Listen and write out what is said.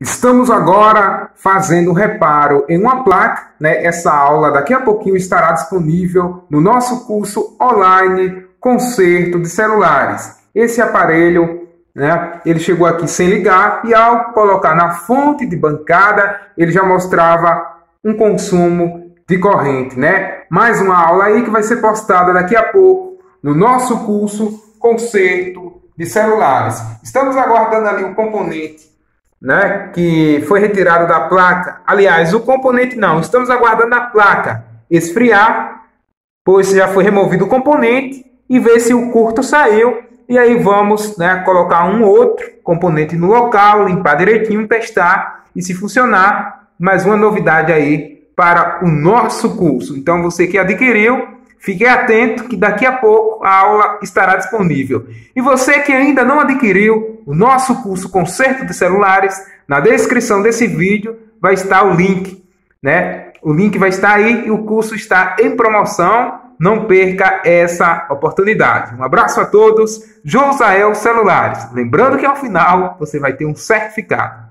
Estamos agora fazendo reparo em uma placa, né? Essa aula daqui a pouquinho estará disponível no nosso curso online Conserto de Celulares. Esse aparelho, né? Ele chegou aqui sem ligar e ao colocar na fonte de bancada, ele já mostrava um consumo de corrente, né? Mais uma aula aí que vai ser postada daqui a pouco no nosso curso Conserto de Celulares. Estamos aguardando ali o componente né, que foi retirado da placa. Aliás, o componente não, estamos aguardando a placa esfriar, pois já foi removido o componente e ver se o curto saiu. E aí vamos né, colocar um outro componente no local, limpar direitinho, testar e se funcionar. Mais uma novidade aí para o nosso curso. Então você que adquiriu, Fique atento que daqui a pouco a aula estará disponível. E você que ainda não adquiriu o nosso curso Conserto de Celulares, na descrição desse vídeo vai estar o link, né? O link vai estar aí e o curso está em promoção. Não perca essa oportunidade. Um abraço a todos. Josael Celulares. Lembrando que ao final você vai ter um certificado.